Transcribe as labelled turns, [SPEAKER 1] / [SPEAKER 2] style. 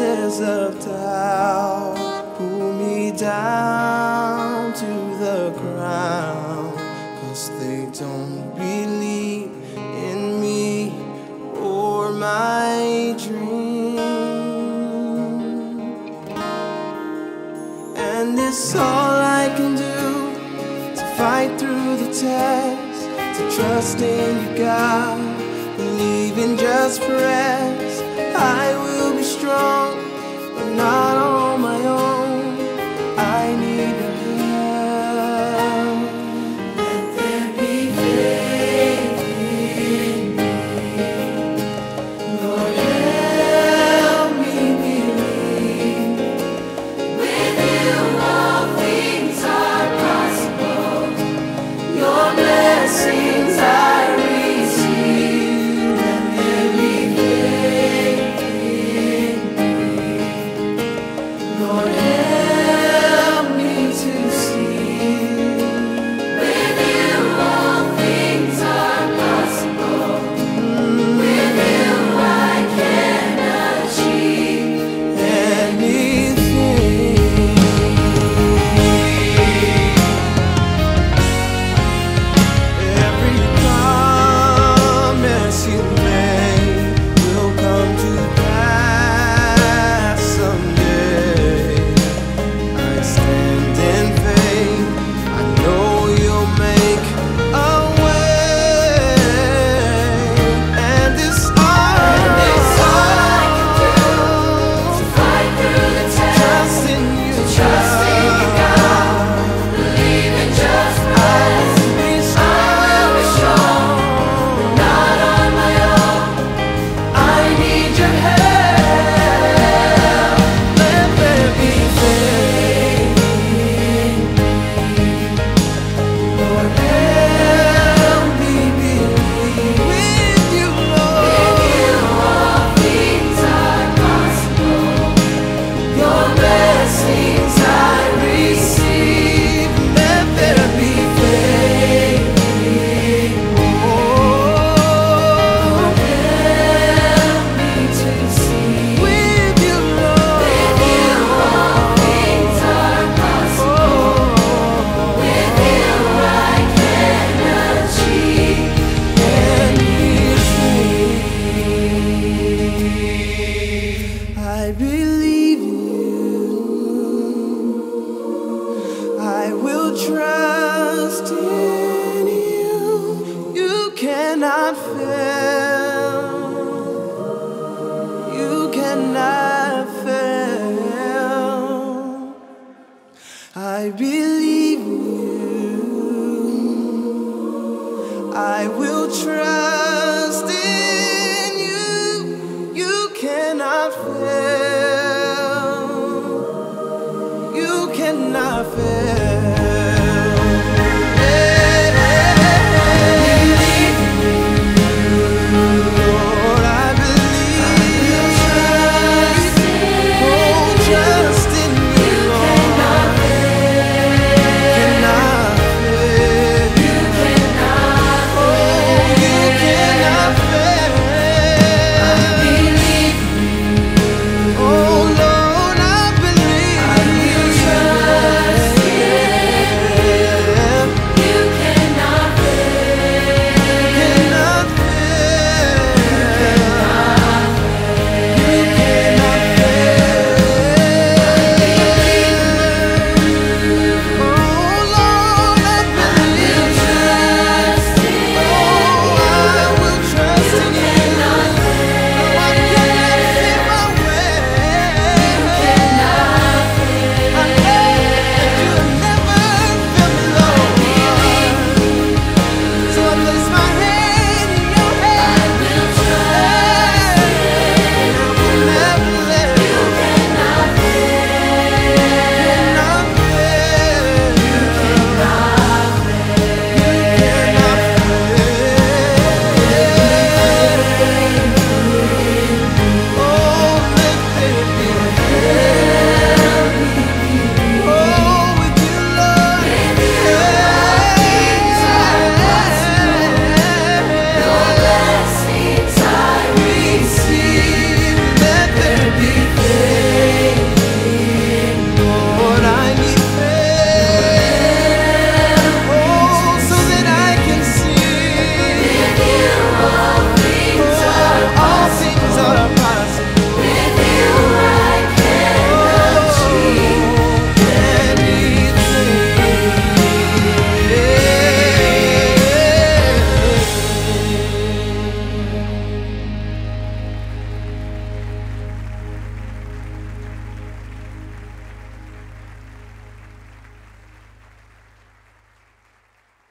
[SPEAKER 1] voices of doubt pull me down to the ground. Cause they don't believe in me or my dream. And it's all I can do to fight through the test, to trust in you, God, believe in just
[SPEAKER 2] prayer. see.
[SPEAKER 1] I believe you. I will trust in you. You cannot fail. You cannot fail.